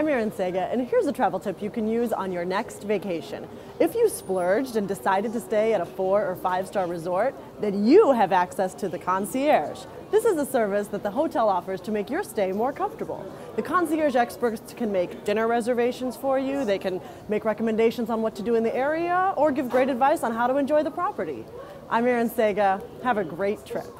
I'm Erin Sega, and here's a travel tip you can use on your next vacation. If you splurged and decided to stay at a four or five star resort, then you have access to the concierge. This is a service that the hotel offers to make your stay more comfortable. The concierge experts can make dinner reservations for you, they can make recommendations on what to do in the area, or give great advice on how to enjoy the property. I'm Erin Sega. Have a great trip.